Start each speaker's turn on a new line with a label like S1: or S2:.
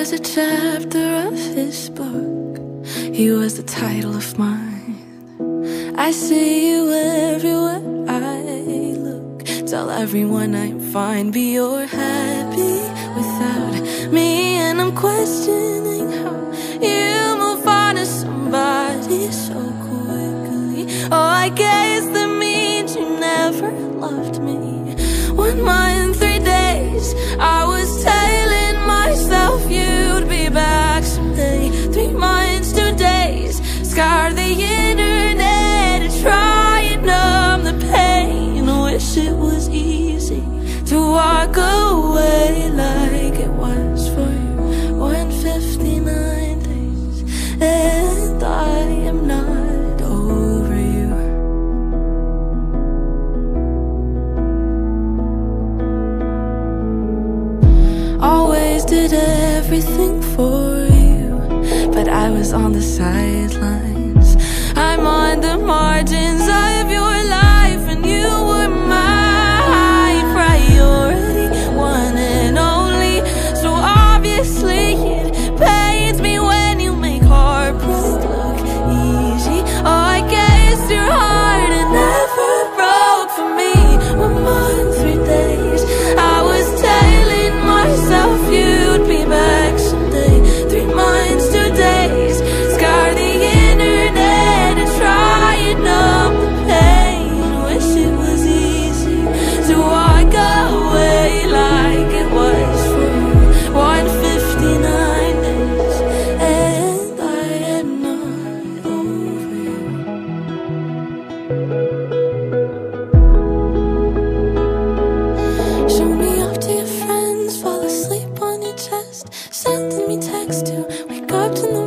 S1: was a chapter of his book. He was the title of mine. I see you everywhere I look. Tell everyone I'm fine. Be you're happy without me, and I'm questioning how you move on to somebody so quickly. Oh, I guess that means you never loved me. One month, three days, I walk away like it was for you. 159 days, and I am not over you. Always did everything for you, but I was on the sidelines. I'm on the margins up in